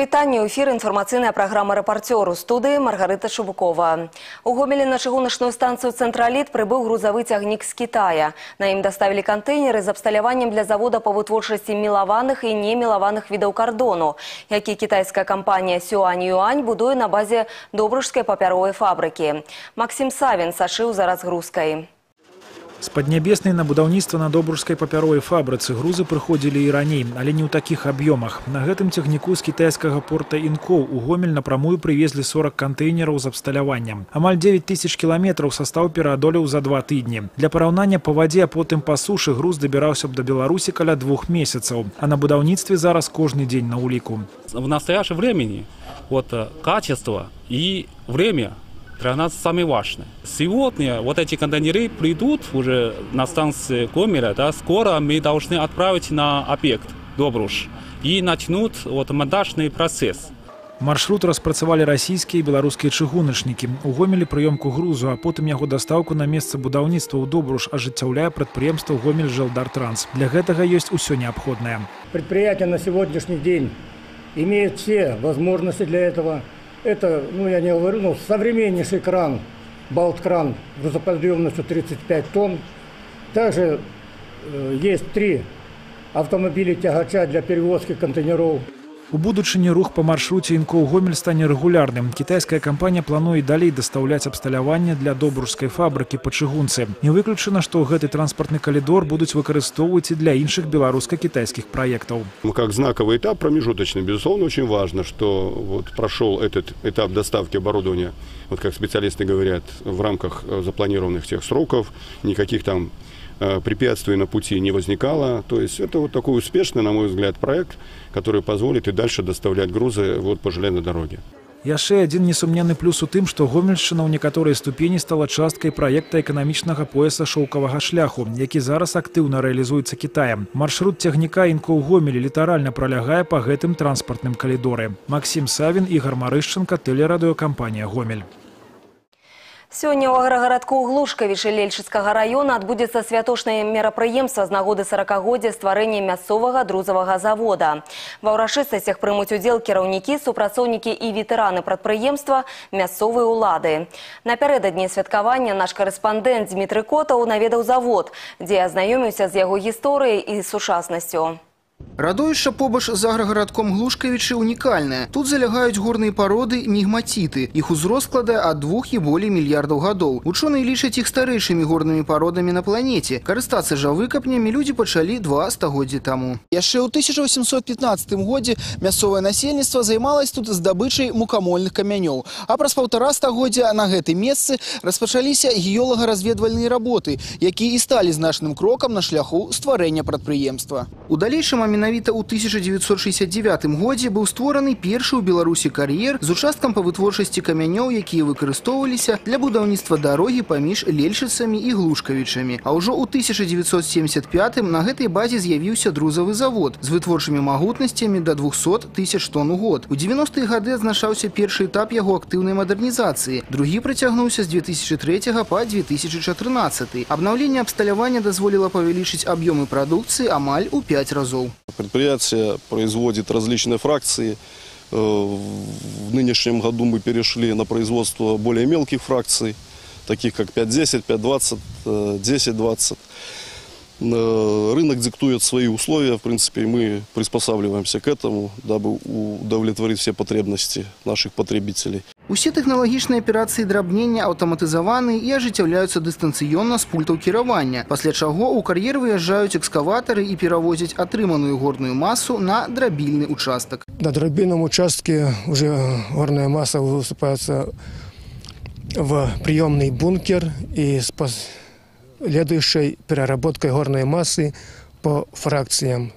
вітанне ў эфір інфармацыйная праграма рэпарцёр у студыі Маргарыта Шубукова. У Гомелі на чыгуначную станцыю цэнтраліт прыбыў грузавы цягнік з Китая. На ім даставілі кантэйнеры з абсталяваннем для завода па вытворчасці мілаваных і немілаваных відаў кардону, які кітайская кампанія Сюань Юань будуе на базе добрыжскай папяровай фабрыкі. Максім Савін сашыў за разгрузкай. З паднябеснай на будаўніцтва на добружскай папяровай фабрыцы грузы прыходзілі і раней, але не ў такіх аб'ёмах. На гэтым цягніку з кітайскага порта інкоў у гомель напрамую прывезлі 40 кантэйнераў з абсталяваннем. Амаль 9 тысяч кіламетраў састаў пераадолеў за два тыдні. Для параўнання па вадзе, а потым па сушы груз дабіраўся б да Беларусі каля двух месяцаў, а на будаўніцтве зараз кожны дзень на ўліку. В настоящее времени вот э, качество и время для нас самое важное. Сегодня вот эти контейнеры придут уже на станции Гомеля, да, скоро мы должны отправить на объект Добруш и начнут вот монтажный процесс. Маршрут распрацавалі расійскія і беларускія чыгуначнікі. У гомелі прыёмку грузу, а потым яго дастаўку на месца будаўніцтва ў добруш ажыццяўляе прадпрыемства гомель Желдар Транс. Для гэтага ёсць усё неабходнае. Предприятие на сегодняшний день имеет все возможности для этого. Это, ну я не говорю, ну современнейший кран, Балткран грузоподъемностью 35 тонн. Также э, есть три автомобиля-тягача для перевозки контейнеров. У будучыні рух па маршруце інкоў гомель стане рэгулярным. Кітайская кампанія плануе далей дастаўляць абсталяванне для добружскай фабрыкі па чыгунцы. Не выключана, што гэты транспартны калідор будуць выкарыстоўваць і для іншых беларуска-кітайскіх проектаў. Ну, Как знаковый этап, промежуточный, безусловно, очень важно, что вот прошел этот этап доставки оборудования, вот как специалисты говорят, в рамках э, запланированных тех сроков, никаких там э, препятствий на пути не возникало. То есть это вот такой успешный, на мой взгляд, проект, который позволит и дальше доставлять грузы вот по железной дороге. Яшчэ адзін несумненны плюс у тым, што гомельшчына ў некаторай ступені стала часткай праекта эканамічнага пояса шоўкавага шляху, які зараз актыўна рэалізуецца Кітаем. Маршрут цягніка інкоў гомелі літаральна пролягае па гэтым транспартным калідоры. Максім Савін і Гармарышчынка тэлерадыёкампанія Гомель. Сёння ў аграгарадку Глушкавішы Лельчыцкага раёна адбудзецца святочнае мерапрыемства з нагоды сорокагоддзя стварэння мясцовага друзавага завода. Ва ўрачыстасцях прымуць удзел кіраўнікі, супрацоўнікі і ветэраны прадпрыемства мясцовай улады. Напярэдадні святкавання наш карэспандэнт Дмітрый Котаў наведаў завод, дзе азнаёміўся з яго гісторыяй і сучаснасцю. Радовішча побач з аграгарадком Глушкавічы унікальнае. Тут залягаюць горныя пароды мігмаціты. Іх узрост складае ад двух і болей мільярдаў гадоў. Учоныя лічаць іх старэйшымі горнымі пародамі на планеце. Карыстацца жа выкапнямі людзі пачалі два стагоддзі таму. Яшчэ ў 1815 годзе мясцовае насельніцтва займалось тут здабычай мукамольных камянёў. А праз паўтара стагоддзя на гэтым месцы распачаліся геолага-разведвальныя работы, якія і сталі значным крокам на шляху стварэння прадпрыемства. У далейшым, а менавіта ў 1969 годзе быў створаны першы ў Беларусі кар'ер з участкам па вытворчасці камянёў, якія выкарыстоўваліся для будаўніцтва дарогі паміж лельчыцамі і глушкавічамі. А ўжо ў 1975 на гэтай базе з'явіўся друзавы завод з вытворчымі магутнасцямі да 200 тысяч тонн у год. У 90-е гады адзначаўся першы этап яго актыўнай мадэрнізацыі. Другі працягнуўся з 2003 па 2014. Абнаўленне абсталявання дазволіла павялічыць аб'ёмы прадукцыі амаль у 5 разоў. Предприятие производит различные фракции. Э, В нынешнем году мы перешли на производство более мелких фракций, таких как 5.10, 5.20, э, 10.20. Э, Рынок диктует свои условия, в принципе, и мы приспосабливаемся к этому, дабы удовлетворить все потребности наших потребителей. Усе тэхналагічныя аперацыі драбнення аўтаматызаваны і ажыццяўляюцца дыстанцыённа з пультаў кіравання, пасля чаго ў кар'ер выязджаюць экскаватары і перавозяць атрыманую горную масу на драбільны участак. На дробильном участке уже горная масса высыпается в приемный бункер и с последующей переработкой горной массы по фракциям,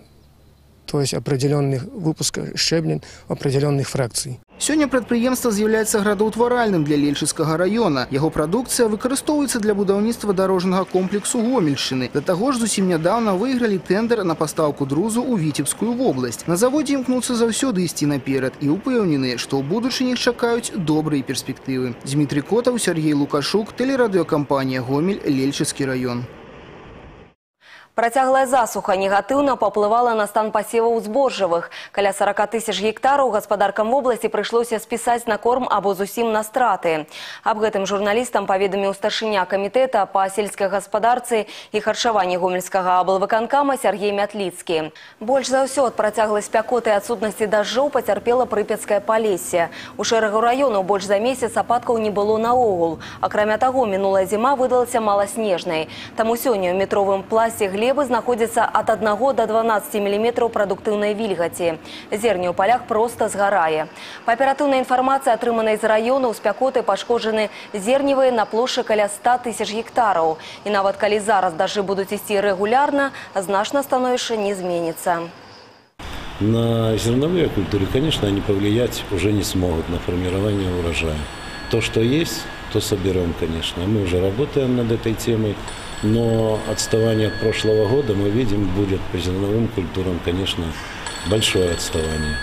то есть определенных выпусков щебня определенных фракций. Сёння прадпрыемства з'яўляецца градаўтваральным для лельчыцкага раёна. Яго прадукцыя выкарыстоўваецца для будаўніцтва дарожнага комплексу гомельшчыны. Да таго ж зусім нядаўна выйгралі тэндэр на пастаўку друзу ў віцебскую вобласць. На заводзе імкнуцца заўсёды ісці наперад і ўпэўнены, што ў будучыні іх чакаюць добрыя перспектывы. Дмітрий Котаў, Сергей Лукашук, тэлерадыёкампанія Гомель, Лельчыцкі раён. Працяглая засуха негатыўна паўплывала на стан пасеваў збожжавых. Каля 40 тысяч гектараў гаспадаркам вобласці прыйшлося спісаць на корм або зусім на страты. Аб гэтым журналістам паведаміў старшыня камітэта па сельскай гаспадарцы і харчаванні гомельскага аблвыканкама Сергей Мятліцкі. Больш за ўсё ад працяглай спякоты і адсутнасці дажджоў пацярпела прыпецкае палесе. У шэрагу раёнаў больш за месяц ападкаў не было наогул. Акрамя таго, мінулая зіма выдалася маласнежнай. Таму сёння ў метровым пласце глеб глебы знаходзіцца ад 1 до 12 мм прадуктыўнай вільгаці. Зерне ў палях проста згарае. Па аператыўнай інфармацыі, атрыманай з раёну, з пякоты пашкоджаны зерневыя на плошы каля 100 тысяч гектараў. І нават калі зараз дажы будуць ісці рэгулярна, значна становішча не зменіцца. На зерновые культуры, конечно, они повлиять уже не смогут на формирование урожая. То, что есть, то соберем, конечно. Мы уже работаем над этой темой но отставание от прошлого года мы видим будет по зерновым культурам, конечно, большое отставание.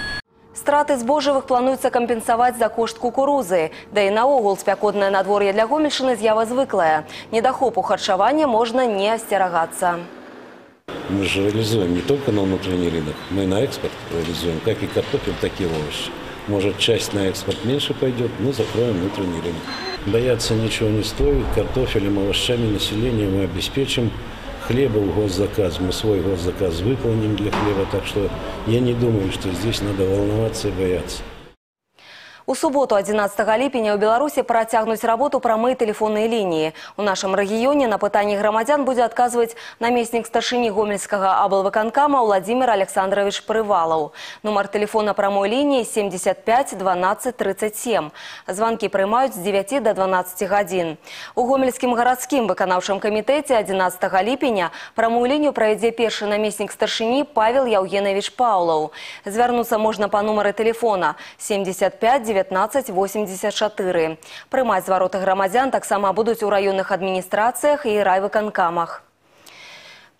Страты збожжавых плануецца кампенсаваць за кошт кукурузы. Да і наогул спякотнае надвор'е для гомельшчыны з'ява звыклая. Недахопу харчавання можна не асцерагацца. Мы же реализуем не только на внутренний рынок, мы и на экспорт реализуем, как и картофель, так и овощи. Может, часть на экспорт меньше пойдет, но закроем внутренний рынок. Бояться ничего не стоит. Картофелем, овощами населения мы обеспечим. Хлеба в госзаказ. Мы свой госзаказ выполним для хлеба. Так что я не думаю, что здесь надо волноваться и бояться. У суботу 11 ліпеня ў Беларусі працягнуць работу прамыя тэлефонныя лініі. У нашым рэгіёне на пытанні грамадзян будзе адказваць намеснік старшыні гомельскага аблвыканкама Владзімир Александрович Прывалаў. Нумар тэлефона прамой лініі 75 12 37. Званкі прымаюць з 9 до 12 гадзін. У гомельскім гарадскім выканаўчым камітэце 11 ліпеня прамую лінію правядзе першы намеснік старшыні Павел Яўгенавіч Паўлаў. Звярнуцца можна па нумары тэлефона 75 1984. Прымаць звароты грамадзян таксама будуць у раённых адміністрацыях і райвыканкамах.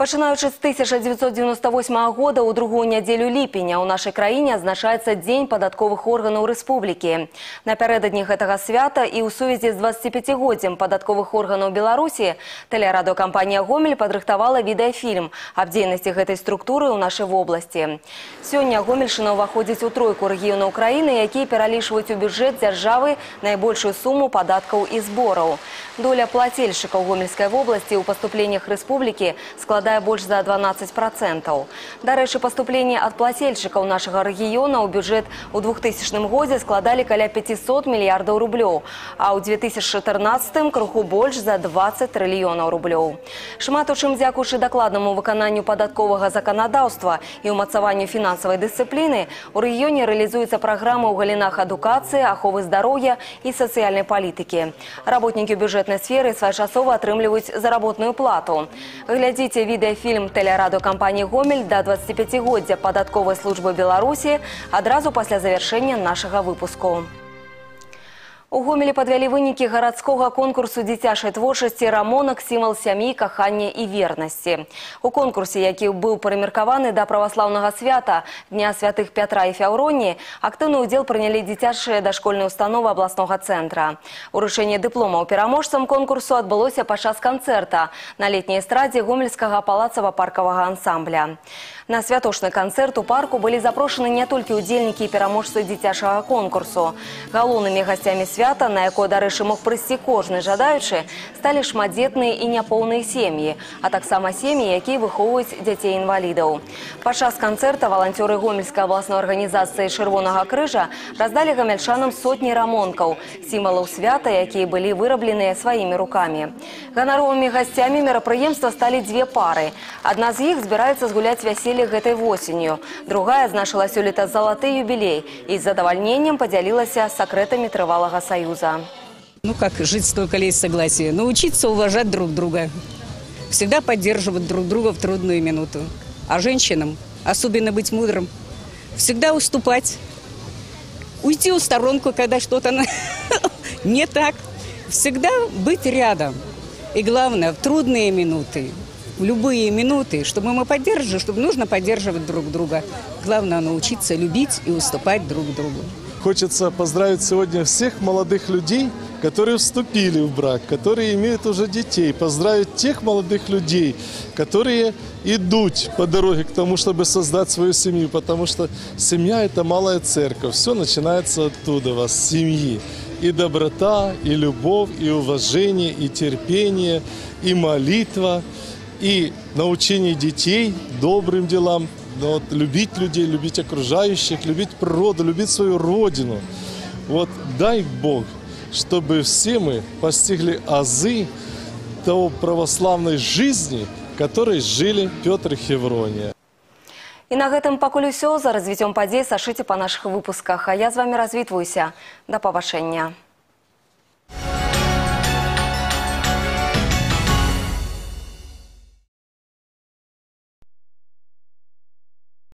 Пачынаючы з 1998 года ў другую нядзелю ліпеня ў нашай краіне адзначаецца дзень падатковых органаў рэспублікі. Напярэдадні гэтага свята і ў сувязі з 25годдзям падатковых органаў Беларусі тэлерадыокампанія Гомель падрыхтавала відэафільм аб дзейнасці гэтай структуры ў нашай вобласці. Сёння Гомельшына ўваходзіць у тройку рэгіёнаў краіны, якія пералічваюць у бюджэт дзяржавы найбольшую суму падаткаў і збораў. Доля плацельшчыкаў гомельскай вобласці ў паступленнях рэспублікі складае складае больш за 12%. Дарэчы, паступленні ад плацельшчыкаў нашага рэгіёна ў бюджэт у 2000 годзе складалі каля 500 мільярдаў рублёў, а ў 2014 крыху больш за 20 трыльёнаў рублёў. Шмат у чым дзякуючы дакладнаму выкананню падатковага заканадаўства і ўмацаванню фінансавай дысцыпліны у рэгіёне рэалізуецца праграма ў галінах адукацыі, аховы здароўя і сацыяльнай палітыкі. Работнікі бюджэтнай сферы своечасова атрымліваюць заработную плату. Глядзіце від відэафільм тэлерадыокампаніі гомель да 25годдзя падатковай службы беларусі адразу пасля завяршэння нашага выпуску У гомелі падвялі вынікі гарадскога конкурсу дзіцячай творчасці рамонак сімвал сям'і кахання і вернасці. У конкурсе, які быў прымеркаваны да праваслаўнага свята дня святых Пятра і Фяўроні, актыўны ўдзел прынялі дзіцячыя дашкольныя установы абласнога цэнтра. Уручэнне дыпломаў пераможцам конкурсу адбылося падчас канцэрта на летняй эстрадзе гомельскага палацава-паркавага ансамбля. На святошны канцэрт у парку былі запрошаны не толькі ўдзельнікі і пераможцы дзіцячага конкурсу. Галоўнымі гасцямі свята, на якое, дарэчы, мог прыйсці кожны жадаючы, сталі шматдзетныя і няпоўныя сем'і, а таксама сем'і, якія выхоўваюць дзяцей інвалідаў. Падчас канцэрта валанцёры гомельскай абласной арганізацыі чырвонага крыжа раздалі гамельчанам сотні рамонкаў, сімвалаў свята, якія былі вырабленыя сваімі рукамі. Ганаровымі гасцямі мерапрыемства сталі дзве пары. Адна з іх збіраецца згуляць вяселле юбілей гэтай восенню. Другая адзначыла сёлета залаты юбилей и з задавальненнем падзялілася сакрэтамі трывалага саюза. Ну как жить столько лет согласия? Научиться уважать друг друга. Всегда поддерживать друг друга в трудную минуту. А женщинам особенно быть мудрым. Всегда уступать. Уйти в сторонку, когда что-то не так. Всегда быть рядом. И главное, в трудные минуты в любые минуты, чтобы мы поддерживали, чтобы нужно поддерживать друг друга. Главное научиться любить и уступать друг другу. Хочется поздравить сегодня всех молодых людей, которые вступили в брак, которые имеют уже детей. Поздравить тех молодых людей, которые идут по дороге к тому, чтобы создать свою семью. Потому что семья – это малая церковь. Все начинается оттуда, вас, семьи. И доброта, и любовь, и уважение, и терпение, и молитва, и научение детей добрым делам, ну, вот, любить людей, любить окружающих, любить природу, любить свою родину. Вот дай Бог, чтобы все мы постигли азы того православной жизни, которой жили Петр и Хеврония. І на гэтым пакуль усё за развіццём падзей сашыце па нашых выпусках. А я з вами развітваюся. Да пабачэння.